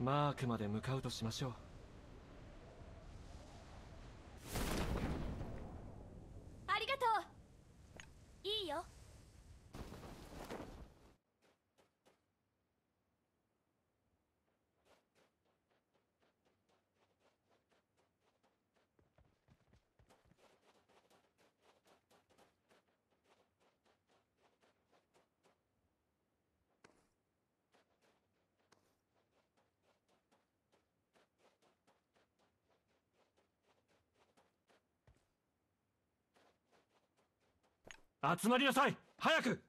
マークまで向かうとしましょうありがとういいよ集まりなさい！早く！